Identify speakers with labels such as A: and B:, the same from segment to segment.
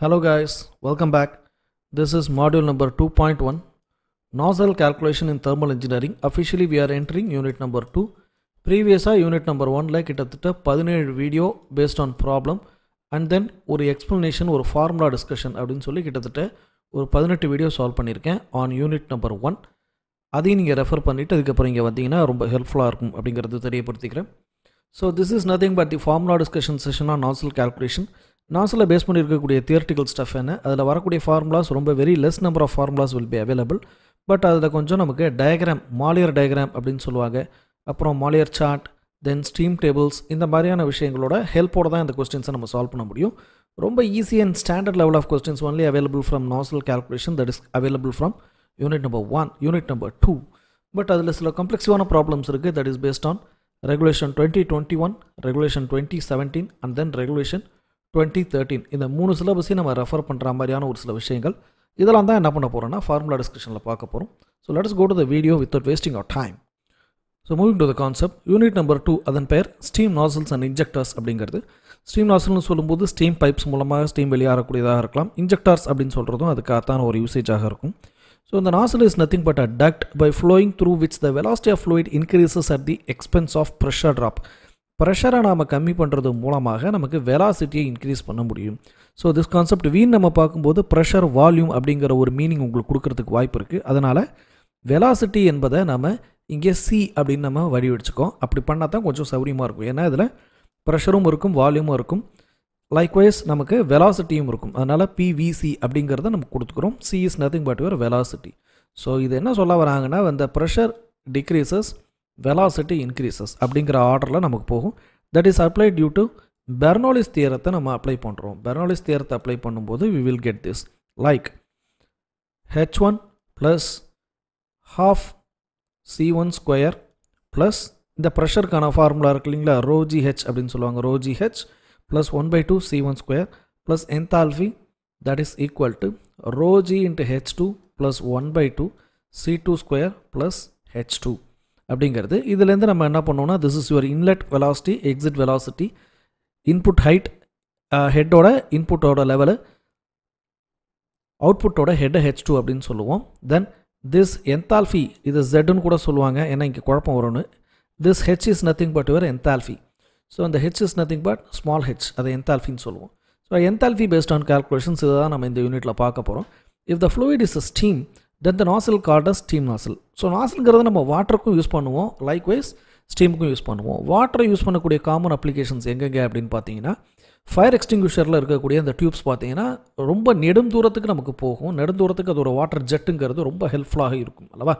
A: Hello guys, welcome back. This is module number 2.1 Nozzle calculation in thermal engineering. Officially we are entering unit number 2. ப்ரீவியஸாக unit number ஒனில் கிட்டத்தட்ட பதினேழு video based on problem and then ஒரு explanation ஒரு formula discussion அப்படின்னு சொல்லி கிட்டத்தட்ட ஒரு பதினெட்டு வீடியோ சால்வ் பண்ணியிருக்கேன் ஆன் யூனிட் நம்பர் ஒன் அதையும் நீங்கள் ரெஃபர் பண்ணிவிட்டு அதுக்கப்புறம் இங்கே வந்தீங்கன்னா ரொம்ப ஹெல்ப்ஃபுல்லாக இருக்கும் அப்படிங்கிறது தெரியப்படுத்திக்கிறேன் so this is nothing but the formula discussion செஷனாக nozzle calculation nozzle base பண்ணியிருக்கக்கூடிய தியர்ட்டிக்கல் ஸ்டஃப் என்ன? அதில் வரக்கூடிய ஃபார்முலாஸ் ரொம்ப very less number of formulas will be available but அதில் கொஞ்சம் நமக்கு டயக்ராம் மாலியர் டயக்ராம் அப்படின்னு சொல்லுவாங்க. அப்புறம் Mollier chart then steam tables இந்த மாதிரியான விஷயங்களோட ஹெல்ப்போட தான் இந்த கொஸ்டின்ஸை நம்ம சால்வ் பண்ண முடியும். ரொம்ப easy and standard level of questions only available from nozzle calculation that is available from unit number one unit number two but அதில் சில காம்ப்ளெக்ஸிவான ப்ராப்ளம்ஸ் இருக்குது that is based on regulation twenty twenty one regulation twenty seventeen and then regulation twenty thirteen இந்த மூணு சிலபஸையும் நம்ம refer பண்ணுற மாதிரியான ஒரு சில விஷயங்கள். இதெல்லாம் தான் என்ன பண்ண போகிறோம்னா ஃபார்முலா டிஸ்கஷனில் பார்க்க போகிறோம் so let's go to the video without wasting our time so moving to the concept unit number two அதன் பெயர் ஸ்டீம் நாசல்ஸ் அண்ட் இன்ஜெக்டர்ஸ் அப்படிங்கிறது. ஸ்டீம் நாசல்னு சொல்லும்போது ஸ்டீம் பைப்ஸ் மூலமாக ஸ்டீம் வெளியாகக்கூடியதாக இருக்கலாம். இன்ஜெக்டர்ஸ் அப்படின்னு சொல்கிறதும் அதுக்காகத்தான ஒரு யூசேஜாக இருக்கும். ஸோ இந்த nozzle is nothing but a duct by flowing through which the velocity of fluid increases at the expense of pressure drop ப்ரெஷரை நாம் கம்மி பண்ணுறது மூலமாக நமக்கு வெலாசிட்டியை இன்க்ரீஸ் பண்ண முடியும். ஸோ திஸ் கான்செப்ட் வீண் நம்ம பார்க்கும்போது ப்ரெஷர் வால்யூம் அப்படிங்கிற ஒரு மீனிங் உங்களுக்கு கொடுக்கறதுக்கு வாய்ப்பு இருக்குது அதனால் வெலாசிட்டி என்பதை நம்ம இங்கே சி அப்படின்னு நம்ம வடிவடிச்சுக்கோம் அப்படி பண்ணால் தான் கொஞ்சம் சௌரியமாக இருக்கும். ஏன்னா இதில் ப்ரெஷரும் இருக்கும் வால்யூமும் இருக்கும். லைக்வைஸ் நமக்கு வெலாசிட்டியும் இருக்கும். அதனால் பிவிசி அப்படிங்கிறத நம்ம கொடுத்துக்கிறோம். C is nothing but your velocity so இது என்ன சொல்ல வராங்கன்னா இந்த ப்ரெஷர் டிக்ரீசஸ் வெலாசிட்டி இன்க்ரீசஸ் அப்படிங்கிற ஆர்டரில் நமக்கு போகும். That is apply due to Bernoulli's தியரத்தை நம்ம அப்ளை பண்ணுறோம் பெர்னாலிஸ் தியரத்தை அப்ளை பண்ணும்போது we will get this like H one plus half C one square plus இந்த ப்ரெஷருக்கான ஃபார்முலா இருக்கு இல்லைங்களா? ரோஜி ஹெச் அப்படின்னு சொல்லுவாங்க. Rho g H plus one by two C one square plus enthalpy that is equal to rho g into H two plus one by two C two square plus H two அப்படிங்கிறது. இதுலேருந்து நம்ம என்ன பண்ணோம்னா this is your inlet velocity exit velocity input height ஹெட்டோட இன்புட்டோட level அவுட்புட்டோட head H two அப்படின்னு சொல்லுவோம். Then this enthalpy இது ஜெட்னு கூட சொல்லுவாங்க ஏன்னா இங்கே குழப்பம் வரும்னு. This H is nothing but your enthalpy so அந்த H is nothing but small H அதை என்தால்ஃபின்னு சொல்லுவோம். So enthalpy based on calculations இதை தான் நம்ம இந்த யூனிட்டில் பார்க்க போகிறோம் if the fluid is a steam then the nozzle called steam nozzle so நாசில்ங்கிறத நம்ம வாட்டருக்கும் யூஸ் பண்ணுவோம். லைக்வைஸ் ஸ்டீமுக்கும் யூஸ் பண்ணுவோம். வாட்டரை யூஸ் பண்ணக்கூடிய காமன் அப்ளிகேஷன்ஸ் எங்கெங்கே அப்படின்னு பார்த்தீங்கன்னா ஃபயர் எக்ஸ்டிங்யூஷரில் இருக்கக்கூடிய அந்த டியூப்ஸ் பார்த்தீங்கன்னா ரொம்ப நெடும் தூரத்துக்கு நமக்கு போகும். நெடும் தூரத்துக்கு வாட்டர் ஜெட்டுங்கிறது ரொம்ப ஹெல்ப்ஃபுல்லாக இருக்கும். அல்லவா?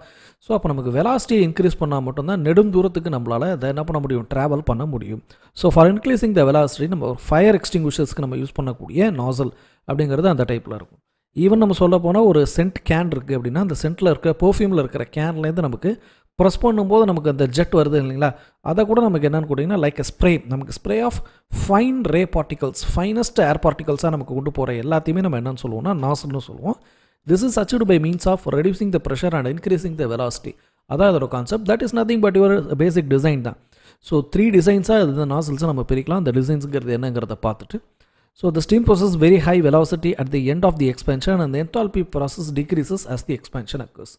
A: ஸோ அப்போ நமக்கு வெலாசிட்டியை இன்க்ரீஸ் பண்ணால் மட்டும்தான் நெடும் தூரத்துக்கு நம்மளால் அதை என்ன பண்ண முடியும்? ட்ராவல் பண்ண முடியும். So for increasing the velocity நம்ம ஃபயர் எக்ஸ்டிங்யூஷர்ஸ்க்கு நம்ம யூஸ் பண்ணக்கூடிய நாசல் அப்படிங்கிறது அந்த டைப்பில் இருக்கும். ஈவன் நம்ம சொல்ல போனால் ஒரு சென்ட் கேன் இருக்குது அப்படின்னா அந்த சென்ட்டில் இருக்க பர்ஃப்யூமில் இருக்கிற கேன்லேருந்து நமக்கு ப்ரெஸ் பண்ணும்போது நமக்கு அந்த ஜெட் வருது இல்லைங்களா? அதை கூட நமக்கு என்னென்னு கேட்டிங்கன்னா லைக் ஸ்ப்ரே நமக்கு spray of fine ray particles finest air பார்ட்டிகல்ஸாக நமக்கு கொண்டு போகிற எல்லாத்தையுமே நம்ம என்னென்னு சொல்லுவோம்னா நாசல்னு சொல்லுவோம். This is achieved by means of reducing the pressure and increasing the velocity அதான் அதோட concept that is nothing but your basic design தான். ஸோ த்ரீ டிசைன்ஸாக இந்த நாசல்ஸை நம்ம பிரிக்கலாம். அந்த டிசைன்ஸுங்கிறது என்னங்கிறத பார்த்துட்டு So the steam process very high velocity at the end of the expansion and the enthalpy process decreases as the expansion occurs.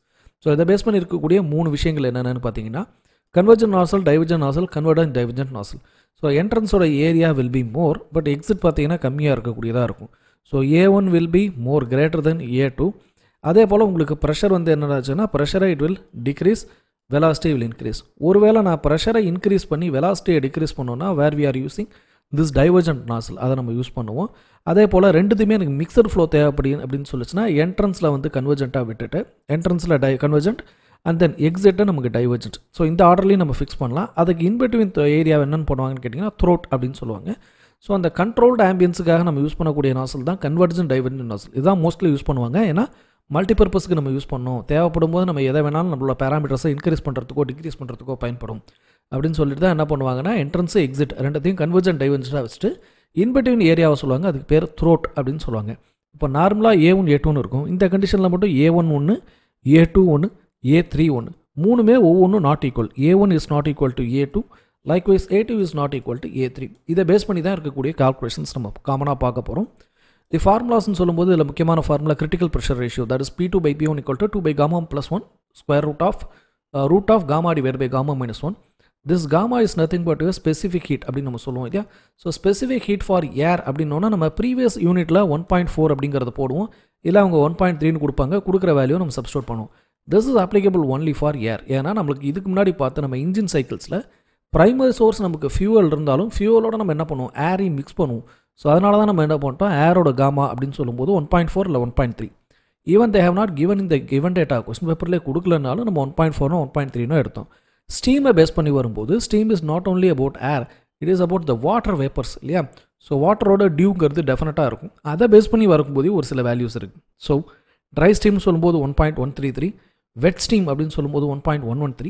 A: So இதை base பண்ணி இருக்கக்கூடிய மூணு விஷயங்கள் என்னென்னு பார்த்தீங்கன்னா convergent nozzle divergent nozzle கன்வர்டன் divergence nozzle so என்ட்ரன்ஸோட area will be more but exit பார்த்தீங்கன்னா கம்மியாக இருக்கக்கூடியதாக இருக்கும். So A one will be more greater then A two அதே போல் உங்களுக்கு ப்ரெஷர் வந்து என்னடாச்சுன்னா ப்ரெஷரை it will decrease velocity will increase ஒருவேளை நான் ப்ரெஷரை இன்க்ரீஸ் பண்ணி வெலாசிட்டியை டிக்ரீஸ் பண்ணோன்னா where we are using this divergent nozzle அதை நம்ம யூஸ் பண்ணுவோம். அதே போல் ரெண்டுத்துமே எனக்கு மிக்சர் ஃப்ளோ தேவைப்படி அப்படின்னு சொல்லிச்சுன்னா என்ட்ரன்ஸில் வந்து கன்வர்ஜென்ட்டாக விட்டுட்டு என்ட்ரன்ஸில் டை கன்வர்ஜென்ட் அண்ட் தென் எக்ஸிட்டை நமக்கு டைவர்ஜென்ட் ஸோ இந்த ஆர்டர்லையும் நம்ம ஃபிக்ஸ் பண்ணலாம். அதுக்கு இன்பிட்வீன் ஏரியா என்னென்னு பண்ணுவாங்கன்னு கேட்டிங்கன்னா த்ரோட் அப்படின்னு சொல்லுவாங்க. ஸோ அந்த கண்ட்ரோல்டு ஆம்பியன்ஸுக்காக நம்ம யூஸ் பண்ணக்கூடிய நாசல் தான் கன்வர்ஜன் டைவர்ஜென்ட் நாசல் இதுதான் மோஸ்ட்லி யூஸ் பண்ணுவாங்க. ஏன்னா மல்டிபர்பஸ்க்கு நம்ம யூஸ் பண்ணோம். தேவைப்படும் போது நம்ம எதை வேணாலும் நம்மளோட பேராமீட்டர்ஸை இன்க்ரீஸ் பண்ணுறதுக்கோ டிக்ரீஸ் பண்ணுறதுக்கோ பயன்படும். அப்படின்னு சொல்லிட்டு தான் என்ன பண்ணுவாங்கன்னா என்ட்ரன்ஸு எக்ஸிட் ரெண்டத்தையும் கன்வர்ஜன் டைவர்ஜென்ட்டாக வச்சுட்டு இன்பிட்வீன் ஏரியாவை சொல்லுவாங்க. அதுக்கு பேர் த்ரோட் அப்படின்னு சொல்லுவாங்க. இப்போ நார்மலாக ஏ ஒன் ஏ டூன்னு இருக்கும். இந்த கண்டிஷனில் மட்டும் ஏ ஒன் ஒன்று ஏ டூ ஒன்று ஏ த்ரீ ஒன்று மூணுமே ஒவ்வொன்றும் not equal A one is not equal to A two likewise A two is not equal to A three இதை பேஸ் பண்ணி தான் இருக்கக்கூடிய கால்குலேஷன்ஸ் நம்ம காமனாக பார்க்க போகிறோம் தி ஃபார்முலாஸ்னு சொல்லும்போது இதில் முக்கியமான formula critical pressure ratio that is P two by P one equal to two by gamma plus one square root of root of gamma divide by gamma minus one this gamma is nothing but specific heat அப்படின்னு நம்ம சொல்லுவோம் இல்லையா? So specific heat for air அப்படின்னோன்னா நம்ம previous யூனிட்டில் one point four அப்படிங்கிறத போடுவோம். இல்லை அவங்க ஒன் பாயிண்ட் த்ரீன்னு கொடுப்பாங்க. கொடுக்குற வேல்யூ நம்ம சப்ஸ்டோட் பண்ணுவோம். This is applicable only for air ஏன்னா நம்மளுக்கு இதுக்கு முன்னாடி பார்த்து நம்ம இன்ஜின் சைக்கிள்ஸில் ப்ரைமரி சோர்ஸ் நமக்கு ஃபியூவல் இருந்தாலும் ஃபியூவலோட நம்ம என்ன பண்ணுவோம்? ஏரையும் மிக்ஸ் பண்ணுவோம். ஸோ அதனால தான் நம்ம என்ன பண்ணிட்டோம்? ஏரோட காமா அப்படின்னு சொல்லும்போது ஒன் பாயிண்ட் ஃபோர் இல்லை one point three even they have not given இந்த கிவன் டேட்டா கொஸ்டின் பேப்பர்லேயே கொடுக்கலனாலும் நம்ம ஒன் பாயிண்ட் ஃபோர்னோ ஒன் பாயிண்ட் த்ரீனோ எடுத்தோம். ஸ்டீமை பேஸ் பண்ணி வரும்போது steam is not only about air it is about the water vapours இல்லையா? ஸோ வாட்டரோட டியூங்கிறது டெஃபினட்டாக இருக்கும். அதை பேஸ் பண்ணி வரும்போது ஒரு சில வேல்யூஸ் இருக்குது ஸோ ட்ரை ஸ்டீம் சொல்லும்போது one point one three three wet steam அப்படின்னு சொல்லும்போது one point one one three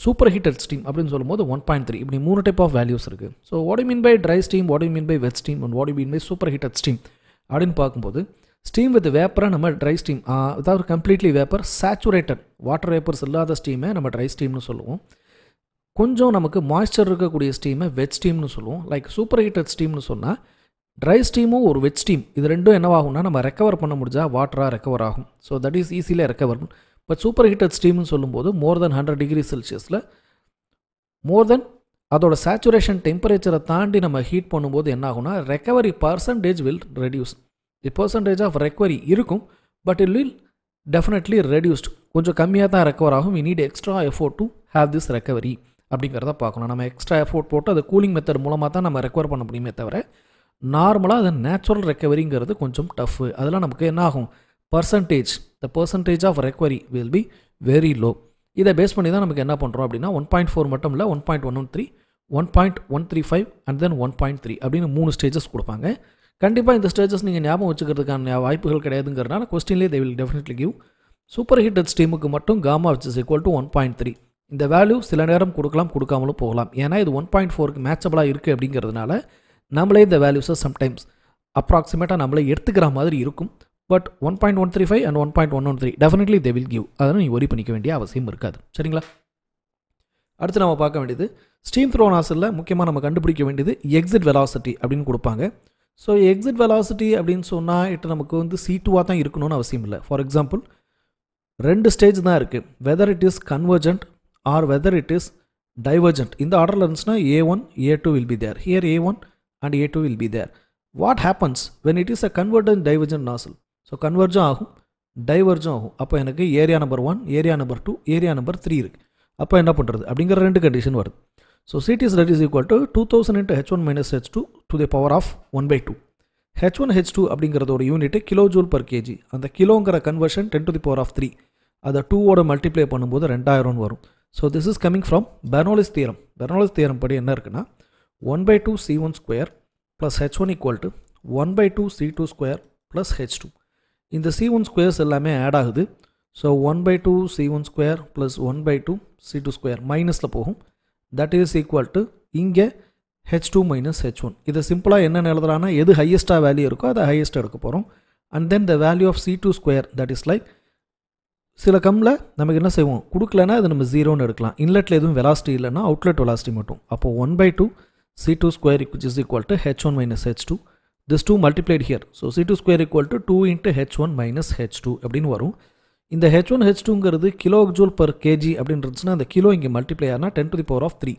A: super heated steam அப்படின்னு சொல்லும்போது ஒன் பாயிண்ட் த்ரீ இப்படி மூணு டைப் ஆஃப் வேல்யூஸ் இருக்குது so what mean by dry steam what mean by wet steam and what mean by super heated steam அப்படின்னு பார்க்கும்போது steam with வேப்பரை நம்ம dry steam அதாவது completely vapour saturated water vapours இல்லாத ஸ்டீமை நம்ம ட்ரை ஸ்டீம்னு சொல்லுவோம். கொஞ்சம் நமக்கு மாய்ஸ்சர் இருக்கக்கூடிய ஸ்டீமை வெட் ஸ்டீம்னு சொல்லுவோம். லைக் சூப்பர் ஹீட்டட் ஸ்டீம்னு சொன்னால் ட்ரை ஸ்டீமும் ஒரு வெட் ஸ்டீம் இது ரெண்டும் என்னவாகும்னா நம்ம ரெக்கவர் பண்ண முடிஞ்சால் வாட்டராக ரெக்கவர் ஆகும். ஸோ தட் இஸ் ஈஸியில் ரெக்கவர் பட் சூப்பர் ஹீட்டட் ஸ்டீம்னு சொல்லும்போது மோர் தென் ஹண்ட்ரட் டிகிரி செல்சியஸில் மோர் தென் அதோட சேச்சுரேஷன் டெம்பரேச்சரை தாண்டி நம்ம ஹீட் பண்ணும்போது என்ன ஆகும்னா recovery percentage will reduce the percentage of recovery இருக்கும் but it will definitely reduced கொஞ்சம் கம்மியாக தான் ரெக்கவர் ஆகும். We need extra effort to have this recovery அப்படிங்கிறத பார்க்கணும். நம்ம எக்ஸ்ட்ரா எஃபோர்ட் போட்டு அது கூலிங் மெத்தட் மூலமாக தான் நம்ம ரெக்கவர் பண்ண முடியுமே தவிர நார்மலாக அது நேச்சுரல் ரெக்கவரிங்கிறது கொஞ்சம் டஃப்பு அதெல்லாம் நமக்கு என்ன ஆகும்? Percentage the percentage of recovery will be very low இதை பேஸ் பண்ணி தான் நமக்கு என்ன பண்ணுறோம் அப்படின்னா ஒன் பாயிண்ட் ஃபோர் மட்டும் இல்லை one point one one three one point one three five and then one point three அப்படின்னு மூணு ஸ்டேஜஸ் கொடுப்பாங்க. கண்டிப்பாக இந்த ஸ்டேஜஸ் நீங்கள் ஞாபகம் வச்சுக்கிறதுக்கான வாய்ப்புகள் கிடையாதுங்கிறனால கொஸ்டின்லேயே they will definitely give super heated ஸ்டீமுக்கு மட்டும் gamma which is equal to one point three இந்த வேல்யூ சில நேரம் கொடுக்கலாம் கொடுக்காமலும் போகலாம். ஏன்னா இது ஒன் பாயிண்ட் ஃபோருக்கு மேட்சபிளாக இருக்குது அப்படிங்கிறதுனால நம்மளே இந்த வேல்யூஸை சம்டைம்ஸ் அப்ராக்சிமேட்டாக நம்மளே எடுத்துக்கிற மாதிரி இருக்கும். But one point one three five and one point one one three definitely they will give அதனால் நீ ஒரி பண்ணிக்க வேண்டிய அவசியம் இருக்காது. சரிங்களா? அடுத்து நம்ம பார்க்க வேண்டியது ஸ்டீம் த்ரோனாஸில் முக்கியமாக நம்ம கண்டுபிடிக்க வேண்டியது எக்ஸிட் வெலாசிட்டி அப்படின்னு கொடுப்பாங்க. ஸோ எக்ஸிட் வெலாசிட்டி அப்படின்னு சொன்னால் இட்டு நமக்கு வந்து சி டூவாக தான் இருக்கணும்னு அவசியம் இல்லை. ஃபார் எக்ஸாம்பிள் ரெண்டு ஸ்டேஜ் தான் இருக்குது whether it is convergent or whether it is divergent இந்த ஆர்டரில் இருந்துச்சுன்னா A one A two will be there here A one and A two will be there what happens when it is a convergent divergent nozzle so கன்வர்ஜும் ஆகும் டைவர்ஜும் ஆகும். அப்போ எனக்கு area number one area number two area number three இருக்குது அப்போ என்ன பண்ணுறது அப்படிங்கிற ரெண்டு கண்டிஷன் வருது. So cities red is is equal two thousand into H one minus H two power the power of one by two H one H two அப்படிங்கிறதோட unit kilo joule per KG அந்த கிலோங்கிற conversion ten to the power of three அதை டூவோட multiply பண்ணும்போது ரெண்டாயிரம்னு வரும். So this is coming from Bernoulli's theorem Bernoulli's theorem படி என்ன இருக்குன்னா one by two C one square plus H one equal to one by two C two square plus H two இந்த C one squares எல்லாமே add ஆகுது. So one by two C one square plus one by two C two square மைனஸில் போகும். That is equal to இங்கே H two minus H one இதை சிம்பிளாக என்னென்ன எழுதுறான்னா எது ஹையஸ்ட்டாக வேல்யூ இருக்கோ அதை ஹையஸ்ட்டாக எடுக்க போகிறோம் and then the value of C two square that is like சில கம்மில் நமக்கு என்ன செய்வோம்? கொடுக்கலனா அது நம்ம ஜீரோன்னு எடுக்கலாம். இன்லெட்டில் எதுவும் வெலாசிட்டி இல்லைன்னா அவுட்லெட் வெலாசிட்டி மட்டும். அப்போது one by two C two square which is equal to H one minus H two this two multiplied here so C two square equal to two into H one minus H two அப்படின்னு வரும். இந்த H one H டூங்கிறது kilo joule per KG அப்படின்னு இருந்துச்சுன்னா அந்த kilo இங்கே multiply ஆனால் ten to the power of three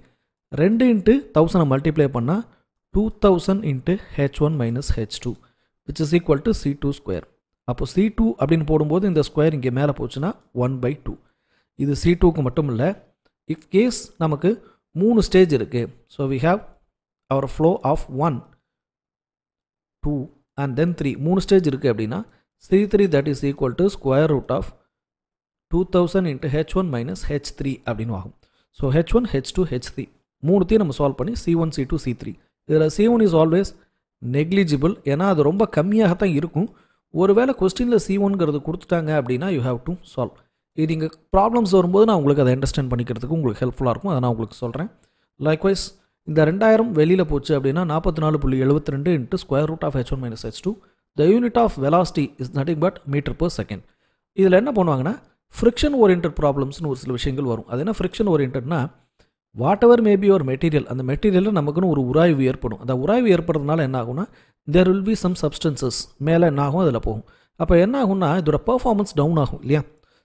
A: ரெண்டு இன்ட்டு தௌசண்டை மல்டிப்ளை பண்ணால் two thousand into H one minus H two which is equal to C two square அப்போ சி டூ அப்படின்னு போடும்போது இந்த ஸ்கொயர் இங்கே மேலே போச்சுன்னா ஒன் பை டூ இது சி டூக்கு மட்டும் இல்லை இஃப் கேஸ் நமக்கு மூணு ஸ்டேஜ் இருக்குது so we have our flow of one two and then three மூணு ஸ்டேஜ் இருக்குது அப்படின்னா C three that is equal to square root of two thousand into H one minus H three அப்படின்னு ஆகும். So H one H two H three மூணுத்தையும் நம்ம solve பண்ணி C one C two C three இதில் C one is always negligible ஏன்னா அது ரொம்ப கம்மியாக தான் இருக்கும். ஒருவேளை கொஸ்டினில் சி ஒன்ங்கிறது கொடுத்துட்டாங்க அப்படின்னா யூ ஹேவ் டு சால்வ் இது இங்கே ப்ராப்ளம்ஸ் வரும்போது நான் உங்களுக்கு அதை அண்டர்ஸ்டாண்ட் பண்ணிக்கிறதுக்கு உங்களுக்கு ஹெல்ப்ஃபுல்லாக இருக்கும். அதை நான் உங்களுக்கு சொல்கிறேன் லைக்வைஸ் இந்த ரெண்டாயிரம் வெளியில் போச்சு அப்படின்னா நாற்பத்தி நாலு புள்ளி எழுபத்தி ரெண்டு into square root of H one minus H two the unit of velocity is nothing but metre per second இதில் என்ன பண்ணுவாங்கன்னா ஃப்ரிக்ஷன் ஓரியன்ட் ப்ராப்ளம்ஸ்னு ஒரு சில விஷயங்கள் வரும். அது என்ன ஃப்ரிக்ஷன் ஓரியன்ட்னா வாட் எவர் மேபி ஒரு மெட்டீரியல் அந்த மெட்டீரியலில் நமக்குன்னு ஒரு உராய்வு ஏற்படும். அந்த உராய்வு ஏற்படுறதுனால என்ன ஆகும்னா there will be some substances மேலே என்ன ஆகும் அதில் போகும். அப்போ என்ன ஆகும்னா இதோட பர்ஃபார்மன்ஸ் டவுன் ஆகும் இல்லையா?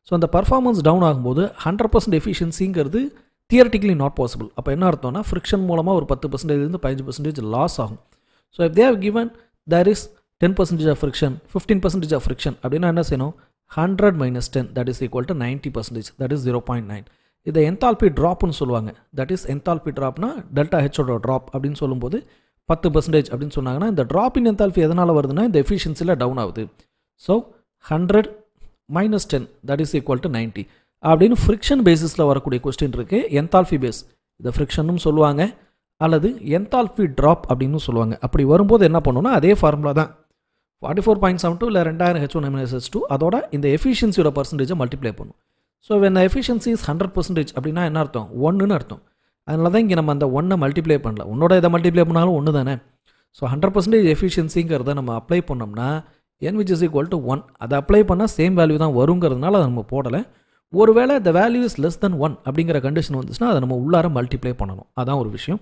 A: ஸோ அந்த பர்ஃபார்மன்ஸ் டவுன் ஆகும்போது ஹண்ட்ரட் பர்சன்ட் எஃபிஷியன்சிங்கிறது தியரட்டிக்கலி நாட் பாசிபிள் அப்போ என்ன அர்த்தம்னா ஃப்ரிக்ஷன் மூலமாக ஒரு பத்து பர்சன்டேஜ்லேருந்து பதினஞ்சு பர்சன்டேஜ் லாஸ் ஆகும். So if they given there is ten percentage of friction fifteen percentage of friction அப்படின்னா என்ன செய்யணும்? Hundred minus ten that is equal to ninety percentage that is zero point nine இதை என்தால்பி ட்ராப்னு சொல்லுவாங்க. That is enthalpy ட்ராப்னா delta ஹெச்சோட drop அப்படின்னு சொல்லும்போது பத்து பர்சன்டேஜ் அப்படின்னு சொன்னாங்கன்னா இந்த ட்ராப் இன் என்தால்பி எதனால் வருதுன்னா இந்த எஃபிஷியன்சியில் டவுன் ஆகுது. So hundred minus ten that is equal to ninety அப்படின்னு ஃப்ரிக்ஷன் பேசிஸில் வரக்கூடிய கொஸ்டின் இருக்குது என்தால்ஃபி பேஸ் இதை ஃப்ரிக்ஷனும் சொல்லுவாங்க. அல்லது என்தால்ஃபி ட்ராப் அப்படின்னு சொல்லுவாங்க. அப்படி வரும்போது என்ன பண்ணணும்னா அதே ஃபார்முலா தான். Forty four point seven two இல்லை ரெண்டாயிரம் ஹெச் ஒன் எம்எஸ் டூ அதோட இந்த எஃபிஷியன்சியோட பர்சன்டேஜை மல்டிப்ளை பண்ணும். So when efficiency is hundred percentage அப்படின்னா என்ன அர்த்தம்? ஒன்றுன்னு அர்த்தம். அதனால தான் இங்கே நம்ம அந்த ஒன்றை மல்டிப்ளை பண்ணல. உன்னோட இதை மல்டிப்ளை பண்ணாலும் ஒன்று தானே ஸோ ஹண்ட்ரட் பர்சன்டேஜ் எஃபிஷியன்சிங்கிறத நம்ம அப்ளை பண்ணோம்னா N which is equal to one அதை அப்ளை பண்ணால் சேம் வேல்யூ தான் வருங்கிறதுனால அதை நம்ம போடலை. ஒருவேளை the value is less than one அப்படிங்கிற கண்டிஷன் வந்துச்சுன்னா அதை நம்ம உள்ளார மல்டிப்ளை பண்ணணும். அதான் ஒரு விஷயம்.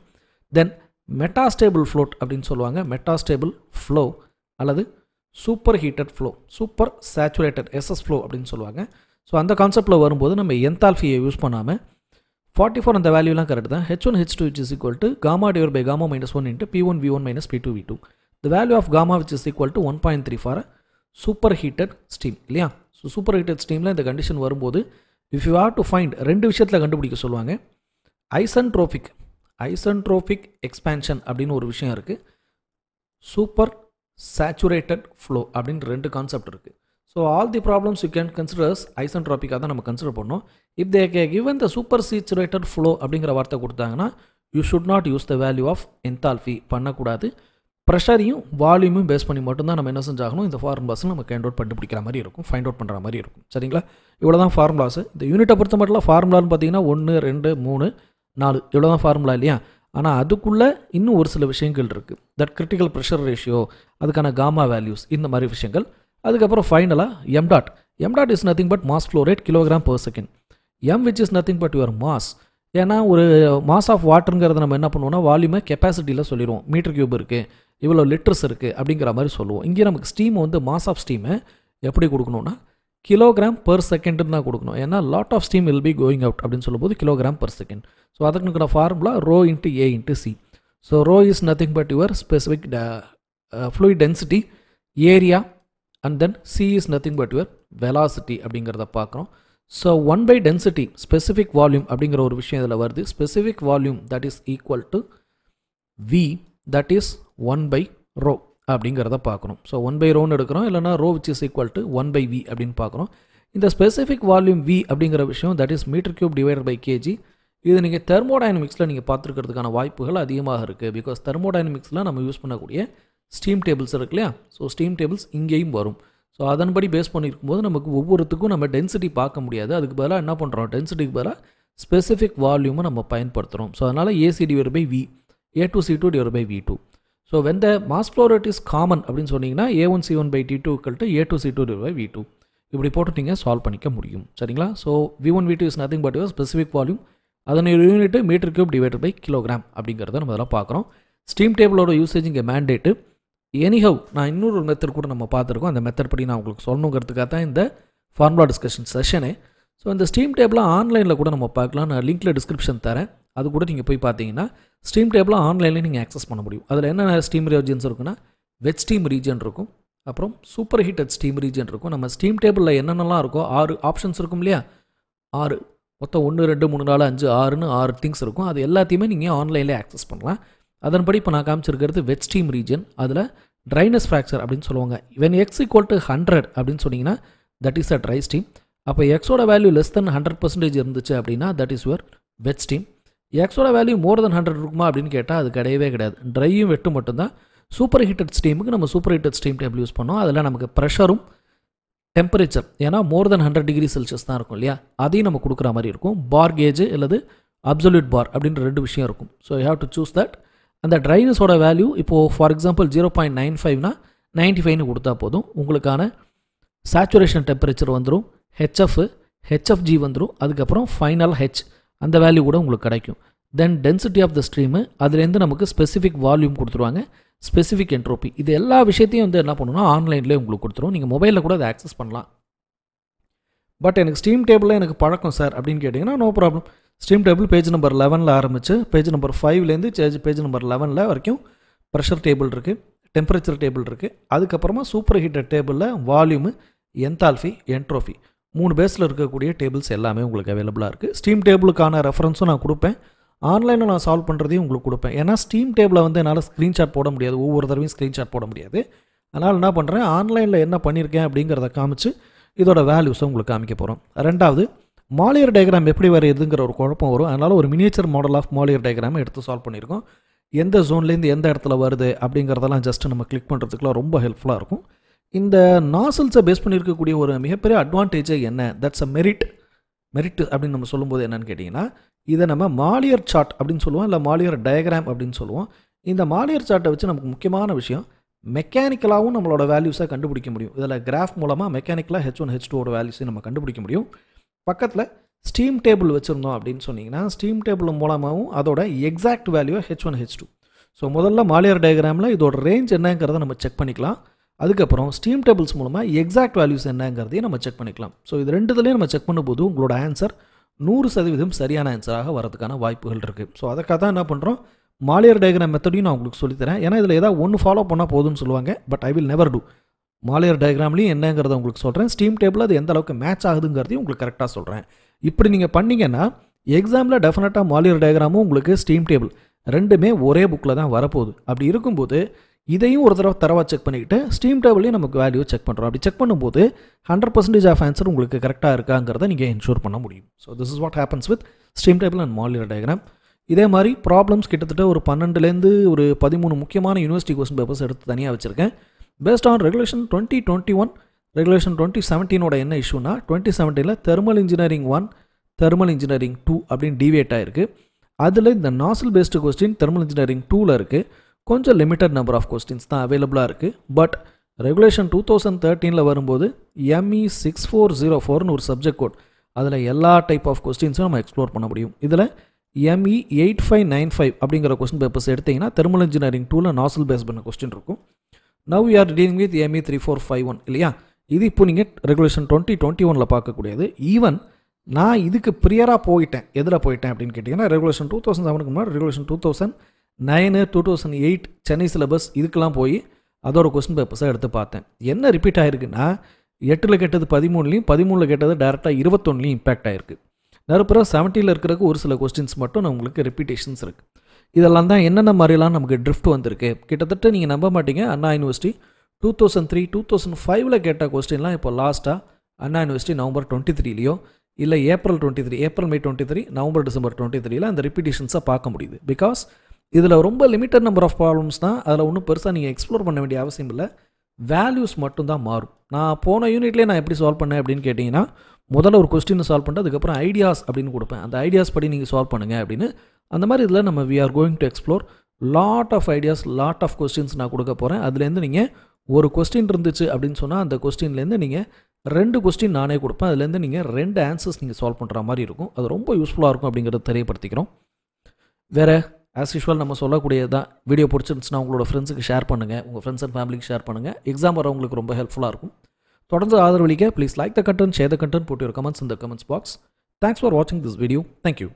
A: தென் மெட்டாஸ்டேபிள் ஃப்ளோட் அப்படின்னு சொல்லுவாங்க. மெட்டாஸ்டேபிள் ஃப்ளோ அல்லது super heated flow super saturated SS flow அப்படின்னு சொல்லுவாங்க. ஸோ அந்த கான்செப்ட்டில் வரும்போது நம்ம என்தால்ஃபியை யூஸ் பண்ணாமல் ஃபார்ட்டி ஃபோர் அந்த வேல்யூலாம் கரெக்ட் தான். H one H two which is equal to gamma divide by gamma minus one into P one V one minus P two V two the value of gamma which is equal to one point three for super heated steam இல்லையா? So super heated ஸ்டீமில் இந்த condition வரும்போது if you have to find ரெண்டு விஷயத்தில் கண்டுபிடிக்க சொல்லுவாங்க. Isentropic isentropic expansion அப்படின்னு ஒரு விஷயம் இருக்குது சூப்பர் சேச்சுரேட்டட் ஃப்ளோ அப்படின்னு ரெண்டு கான்செப்ட் இருக்குது so all the problems you can considers ஐசன்ட்ராபிக்காக தான் நம்ம கன்சிடர் பண்ணோம் if they K given the super saturated flow அப்படிங்கிற வார்த்தை கொடுத்தாங்கன்னா you should not use the value of enthalpy பண்ணக்கூடாது. ப்ரெஷரையும் வால்யூமும் பேஸ் பண்ணி மட்டும்தான் நம்ம என்ன செஞ்சாகணும்? இந்த ஃபார்முலாஸில் நம்ம கேண்ட் அவுட் கண்டுபிடிக்கிற மாதிரி இருக்கும் ஃபைண்ட் அவுட் பண்ணுற மாதிரி இருக்கும். சரிங்களா? இவ்வளோ தான் ஃபார்முலாஸ் இந்த யூனிட்டை பொறுத்த மட்டும் ஃபார்முலான்னு பார்த்தீங்கன்னா ஒன்று ரெண்டு மூணு நாலு. இவ்வளோ தான் ஃபார்முலா இல்லையா? ஆனால் அதுக்குள்ளே இன்னும் ஒரு சில விஷயங்கள் இருக்குது தட் கிரிட்டிக்கல் ப்ரெஷர் ரேஷியோ அதுக்கான காமா வேல்யூஸ் இந்த மாதிரி விஷயங்கள். அதுக்கப்புறம் ஃபைனலாக M dot M dot is nothing but mass flow rate kilogram per second M which is nothing but your mass ஏன்னா ஒரு மாஸ் ஆஃப் வாட்டருங்கிறத நம்ம என்ன பண்ணுவோம்னா வால்யூமை கெப்பாசிட்டியில் சொல்லிடுவோம். மீட்டர் கியூப் இருக்குது இவ்வளோ லிட்டர்ஸ் இருக்குது அப்படிங்கிற மாதிரி சொல்லுவோம். இங்கே நமக்கு ஸ்டீம் வந்து மாஸ் ஆஃப் ஸ்டீமை எப்படி கொடுக்கணும்னா கிலோகிராம் பர் செகண்டுன்னு தான் கொடுக்கணும். ஏன்னா lot of steam will be going out அப்படின்னு சொல்லும்போது கிலோகிராம் பர் செகண்ட் ஸோ அதுக்கு formula rho into A into C so rho is nothing but your specific fluid density area and then C is nothing but your velocity அப்படிங்கிறத பார்க்குறோம். So one by density specific volume அப்படிங்கிற ஒரு விஷயம் இதில் வருது. Specific volume that is equal to V that is one by rho அப்படிங்கிறத பார்க்குறோம் so one by ரோன்னு எடுக்கிறோம். இல்லைனா rho which is equal to one by V அப்படின்னு பார்க்குறோம். இந்த ஸ்பெசிஃபிக் வால்யூம் வி அப்படிங்கிற விஷயம் that is metre cube divided by KG இது நீங்கள் தெர்மோடைனமிக்ஸில் நீங்கள் பார்த்துருக்கிறதுக்கான வாய்ப்புகள் அதிகமாக இருக்குது பிகாஸ் தெர்மோடைனமிக்ஸில் நம்ம யூஸ் பண்ணக்கூடிய ஸ்டீம் டேபிள்ஸ் இருக்கு இல்லையா? ஸோ ஸ்டீம் டேபிள்ஸ் இங்கேயும் வரும். ஸோ அதன்படி பேஸ் பண்ணியிருக்கும் போது நமக்கு ஒவ்வொருத்துக்கும் நம்ம டென்சிட்டி பார்க்க முடியாது. அதுக்கு பதிலாக என்ன பண்ணுறோம் டென்சிட்டிக்கு பதிலாக ஸ்பெசிஃபிக் வால்யூமை நம்ம பயன்படுத்துகிறோம் ஸோ அதனால் AC divide by V A two C two divide by V two so when the mass flow rate is common அப்படின்னு சொன்னீங்கன்னா A one C one by D two cult A two C two by V two இப்படி போட்டு நீங்கள் solve பண்ணிக்க முடியும். சரிங்களா? So V one V two is nothing but your specific volume அதனை unit metre cube divided by kilogram அப்படிங்கிறத நம்ம இதெல்லாம் பார்க்குறோம். ஸ்டீம் டேபிளோட யூசேஜ் இங்கே மேண்டேட்டு எனிஹவ் நான் இன்னொரு மெத்தட் கூட நம்ம பார்த்துருக்கோம். அந்த மெத்தட் படி நான் உங்களுக்கு சொல்லணுங்கிறதுக்காக தான் இந்த ஃபார்முலா டிஸ்கஷன் செஷனே ஸோ இந்த ஸ்டீம் டேபிளாக ஆன்லைனில் கூட நம்ம பார்க்கலாம். நான் லிங்க்கில் டிஸ்கிரிப்ஷன் தரேன். அது கூட நீங்கள் போய் பார்த்தீங்கன்னா ஸ்டீம் டேபிளாக ஆன்லைனில் நீங்கள் ஆக்சஸ் பண்ண முடியும். அதில் என்னென்ன ஸ்டீம் ரீஜன்ஸ் இருக்குன்னா வெஜ் ஸ்டீம் ரீஜன் இருக்கும். அப்புறம் சூப்பர் ஹீட்டட் ஸ்டீம் ரீஜன் இருக்கும். நம்ம ஸ்டீம் டேபிளில் என்னென்னலாம் இருக்கோ ஆறு ஆப்ஷன்ஸ் இருக்கும் இல்லையா? ஆறு. மொத்தம் ஒன்று ரெண்டு மூணு நாலு அஞ்சு ஆறுன்னு ஆறு திங்ஸ் இருக்கும். அது எல்லாத்தையுமே நீங்கள் ஆன்லைனில் ஆக்சஸ் பண்ணலாம். அதன்படி இப்போ நான் காமிச்சிருக்கிறது வெஜ் ஸ்டீம் ரீஜன் அதில் ட்ரைனஸ் ஃப்ராக்சர் அப்படின்னு சொல்லுவாங்க. இவன் எக்ஸ் ஈக்குவல் டு ஹண்ட்ரட் அப்படின்னு சொன்னிங்கன்னா that is a dry steam அப்போ எக்ஸோட value less than hundred percentage இருந்துச்சு அப்படின்னா that is your wet steam எக்ஸோட வேல்யூ மோர் தென் ஹண்ட்ரட் இருக்குமா அப்படின்னு கேட்டால் அது கிடையவே கிடையாது. ட்ரையும் வெட்டு மட்டும்தான். சூப்பர் ஹீட்டட் ஸ்டீமுக்கு நம்ம super heated steam table use பண்ணோம். அதில் நமக்கு ப்ரெஷரும் டெம்பரேச்சர் ஏன்னா more than hundred degree Celsius தான் இருக்கும் இல்லையா? அதையும் நம்ம கொடுக்குற மாதிரி இருக்கும். பார் கேஜ் அல்லது அப்சல்யூட் பார் அப்படின்ற ரெண்டு விஷயம் இருக்கும். So you have to choose that அந்த ட்ரைனஸோட வேல்யூ இப்போது for example zero point nine ஃபைவ்னா ninety ஃபைவ்னு கொடுத்தா போதும். உங்களுக்கான சேச்சுரேஷன் டெம்பரேச்சர் வந்துடும் ஹெச்எஃப் ஹெச்எஃப்ஜி வந்துடும் அதுக்கப்புறம் ஃபைனல் ஹெச் அந்த வேல்யூ கூட உங்களுக்கு கிடைக்கும். Then density of the stream அதுலேருந்து நமக்கு ஸ்பெசிஃபிக் வால்யூம் கொடுத்துருவாங்க. ஸ்பெசிஃபிக் என்ட்ரோபி இது எல்லா விஷயத்தையும் வந்து என்ன பண்ணணும்னா ஆன்லைன்லேயே உங்களுக்கு கொடுத்துரும். நீங்கள் மொபைலில் கூட அதை ஆக்சஸ் பண்ணலாம். பட் எனக்கு ஸ்டீம் டேபிளில் எனக்கு பழக்கம் சார் அப்படின்னு கேட்டிங்கன்னா no problem steam table page number லெவனில் ஆரம்பித்து பேஜ் நம்பர் ஃபைவ்லேருந்து பேஜ் பேஜ் நம்பர் லெவனில் வரைக்கும் ப்ரெஷர் டேபிள் இருக்குது டெம்பரேச்சர் டேபிள் இருக்குது அதுக்கப்புறமா சூப்பர் ஹீட்டர் டேபிளில் வால்யூமு என்தால்ஃபி என்ட்ரோஃபி மூணு பேஸில் இருக்கக்கூடிய டேபிள்ஸ் எல்லாமே உங்களுக்கு அவைலபிளாக இருக்குது ஸ்டீம் டேபிளுக்கான ரெஃபரன்ஸும் நான் கொடுப்பேன். ஆன்லைனில் நான் சால்வ் பண்ணுறதையும் உங்களுக்கு கொடுப்பேன். ஏன்னா ஸ்டீம் டேபிளை வந்து என்னால் ஸ்க்ரீன்ஷாட் போட முடியாது. ஒவ்வொரு தடவையும் ஸ்க்ரீன்ஷாட் போட முடியாது. அதனால் என்ன பண்ணுறேன் ஆன்லைனில் என்ன பண்ணியிருக்கேன் அப்படிங்கிறத காமிச்சு இதோட வேல்யூஸை உங்களுக்கு காமிக்க போகிறோம் ரெண்டாவது மாலியர் டயக்ராம் எப்படி வரையுதுங்கிற ஒரு குழப்பம் வரும். அதனால் ஒரு மினியேச்சர் மாடல் ஆஃப் மாலியர் டயக்ராமை எடுத்து சால்வ் பண்ணியிருக்கோம். எந்த ஜோன்லேருந்து எந்த இடத்துல வருது அப்படிங்கிறதெல்லாம் ஜஸ்ட்டு நம்ம கிளிக் பண்ணுறதுக்குலாம் ரொம்ப ஹெல்ப்ஃபுல்லாக இருக்கும். இந்த நாசல்ஸை பேஸ் பண்ணியிருக்கக்கூடிய ஒரு மிகப்பெரிய அட்வான்டேஜே என்ன? தட்ஸ் அ மெரிட் மெரிட் அப்படின்னு நம்ம சொல்லும்போது என்னென்னு கேட்டிங்கன்னா இதை நம்ம மாலியர் சார்ட் அப்படின்னு சொல்லுவோம் இல்லை மாலியர் டயக்ராம் அப்படின்னு சொல்லுவோம். இந்த மாலியர் சார்ட்டை வச்சு நமக்கு முக்கியமான விஷயம் மெக்கானிக்கலாகவும் நம்மளோட வேல்யூஸை கண்டுபிடிக்க முடியும். இதில் கிராஃப் மூலமாக மெக்கானிக்கலாக ஹெச் ஒன் ஹெச் டூவோட வேல்யூஸை நம்ம கண்டுபிடிக்க முடியும். பக்கத்தில் ஸ்டீம் டேபிள் வச்சுருந்தோம் அப்படின்னு சொன்னிங்கன்னா ஸ்டீம் டேபிள் மூலமாகவும் அதோட exact value H one H two so முதல்ல மாலியர் டயக்ராமில் இதோட ரேஞ்ச் என்னங்கிறத நம்ம செக் பண்ணிக்கலாம். அதுக்கப்புறம் ஸ்டீம் டேபிள்ஸ் மூலமாக எக்ஸாக்ட் வேல்யூஸ் என்னங்கிறதையும் நம்ம செக் பண்ணிக்கலாம். ஸோ இது ரெண்டுத்துலேயும் நம்ம செக் பண்ணும்போது உங்களோட ஆன்சர் நூறு சதவீதம் சரியான ஆன்சராக வரதுக்கான வாய்ப்புகள் இருக்குது ஸோ அதுக்காக தான் என்ன பண்ணுறோம் மாலியர் டயக்ராம் மெத்தடையும் நான் உங்களுக்கு சொல்லித்தரேன் ஏன்னா இதில் ஏதாவது ஒன்று ஃபாலோ பண்ணால் போதும்னு சொல்லுவாங்க but I will never do Mollier டயக்ராம்லையும் என்னங்கிறத உங்களுக்கு சொல்கிறேன் ஸ்டீம் டேபிள் அது எந்த அளவுக்கு மேட்ச் ஆகுதுங்கிறதையும் உங்களுக்கு கரெக்டாக சொல்கிறேன் இப்படி நீங்கள் பண்ணீங்கன்னா எக்ஸாமில் டெஃபினட்டாக மாலியர் டயக்ராமும் உங்களுக்கு ஸ்டீம் டேபிள் ரெண்டுமே ஒரே புக்கில் தான் வரப்போகுது. அப்படி இருக்கும்போது இதையும் ஒரு தடவை தரவாக செக் பண்ணிக்கிட்டு ஸ்டீம் டேபிளையும் நமக்கு வேல்யூ செக் பண்ணுறோம் அப்படி செக் பண்ணும்போது ஹண்ட்ரட் பர்சன்டேஜ் ஆஃப் ஆன்சர் உங்களுக்கு கரெக்டாக இருக்காங்கிறத நீங்கள் என்ஷூர் பண்ண முடியும். So this is what happens with steam table and Mollier diagram இதே மாதிரி ப்ராப்ளம்ஸ் கிட்டத்தட்ட ஒரு பன்னெண்டுலேருந்து ஒரு பதிமூணு முக்கியமான யூனிவர்சிட்டி கொஸ்டின் பேப்பர்ஸ் எடுத்து தனியாக வச்சுருக்கேன். Based on regulation twenty twenty one regulation twenty செவன்டீனோட என்ன இஷ்யூனா twenty செவன்டீனில் thermal engineering one thermal engineering two அப்படின்னு டிவேட் ஆகிருக்கு அதில் இந்த nozzle based question thermal engineering டூவில் இருக்குது கொஞ்சம் லிமிட்டட் நம்பர் ஆஃப் கொஸ்டின்ஸ் தான் அவைலபிளாக இருக்குது பட் ரெகுலேஷன் டூ தௌசண்ட் தேர்ட்டீனில் வரும்போது எம்இ சிக்ஸ் ஃபோர் ஜீரோ ஃபோர்னு ஒரு சப்ஜெக்ட் கோட் அதில் எல்லா டைப் ஆஃப் கொஸ்டின்ஸும் நம்ம எக்ஸ்ப்ளோர் பண்ண முடியும். இதில் ME eight five nine five அப்படிங்கிற கொஸ்டின் பேப்பர்ஸ் எடுத்திங்கன்னா தெர்மல் இன்ஜினியரிங் டூவில் நாசல் பேஸ் பண்ண கொஸ்டின் இருக்கும். Now you are dealing with ME three four five one இல்லையா? இது இப்போ நீங்கள் ரெகுலேஷன் டுவெண்ட்டி டுவெண்ட்டி ஒனில் பார்க்கக்கூடியது. ஈவன் நான் இதுக்கு ப்ரியராக போயிட்டேன். எதில் போயிட்டேன் அப்படின்னு கேட்டிங்கன்னா ரெகுலேஷன் டூ தௌசண்ட் செவனுக்கு முன்னாடி regulation two thousand nine two thousand eight Chennai syllabus இதுக்கெல்லாம் போய் அதோட கொஸ்டின் பேப்பர்ஸாக எடுத்து பார்த்தேன். என்ன ரிப்பீட் ஆகிருக்குன்னா எட்டில் கேட்டது பதிமூணுலையும் பதிமூணில் கேட்டது டேரெக்டாக இருபத்தொன்னுலையும் இம்பேக்ட் ஆகிருக்கு நடுப்புற செவன்ட்டியில் இருக்கிறக்கு ஒரு சில கொஸ்டின்ஸ் மட்டும் உங்களுக்கு ரிப்பீட்டேஷன்ஸ் இருக்குது இதெல்லாம் தான் என்னென்ன மாதிரிலாம் நமக்கு ட்ரிஃப்ட் வந்திருக்கு. கிட்டத்தட்ட நீங்கள் நம்ப மாட்டீங்க. Anna university two thousand three two thousand ஃபைவ்ல கேட்ட கொஸ்டின்லாம் இப்போ லாஸ்ட்டாக அண்ணா யூனிவர்சிட்டி நவம்பர் டுவெண்ட்டி த்ரீலையோ இல்லை April twenty three April May twenty three November December twenty த்ரீல அந்த ரிப்பீட்டேஷன்ஸாக பார்க்க முடியுது. பிகாஸ் இதில் ரொம்ப லிமிட்டட் நம்பர் ஆஃப் ப்ராப்ளம்ஸ் தான் அதில் ஒன்றும் பெருசாக நீங்கள் எக்ஸ்ப்ளோர் பண்ண வேண்டிய அவசியம் இல்லை. வேல்யூஸ் மட்டும்தான் மாறும். நான் போன யூனிட்லேயே நான் எப்படி சால்வ் பண்ணேன் அப்படின்னு கேட்டிங்கன்னா முதல்ல ஒரு கொஸ்டின் சால்வ் பண்ணிட்டு அதுக்கப்புறம் ஐடியாஸ் அப்படின்னு கொடுப்பேன். அந்த ஐடியாஸ் படி நீங்கள் சால்வ் பண்ணுங்கள் அப்படின்னு. அந்த மாதிரி இதில் நம்ம we are going to explore lot of ideas lot of questions நான் கொடுக்க போகிறேன் அதுலேருந்து நீங்கள் ஒரு கொஸ்டின் இருந்துச்சு அப்படின்னு சொன்னால் அந்த கொஸ்டின்லேருந்து நீங்கள் ரெண்டு கொஸ்டின் நானே கொடுப்பேன். அதுலேருந்து நீங்கள் ரெண்டு ஆன்சர்ஸ் நீங்கள் சால்வ் பண்ணுற மாதிரி இருக்கும். அது ரொம்ப யூஸ்ஃபுல்லாக இருக்கும் அப்படிங்கிறத தெரியப்படுத்திக்கிறோம். வேறு ஆஸ் யூஷுவல் நம்ம சொல்லக்கூடியது தான் வீடியோ பிடிச்சிருந்துச்சுன்னா உங்களோட ஃப்ரெண்ட்ஸுக்கு ஷேர் பண்ணுங்கள் உங்கள் ஃப்ரெண்ட்ஸ் அண்ட் ஃபேமிலிக்கு ஷேர் பண்ணுங்கள் எக்ஸாம் வரவங்களுக்கு ரொம்ப ஹெல்ப்ஃபுல்லாக இருக்கும். தொடர்ந்து ஆதரவளிக்க please like the content share the content போட்டு கமெண்ட்ஸ் இந்த கமெண்ட்ஸ் பாக்ஸ் தேங்க்ஸ் ஃபார் வாட்சிங் திஸ் வீடியோ தேங்க்யூ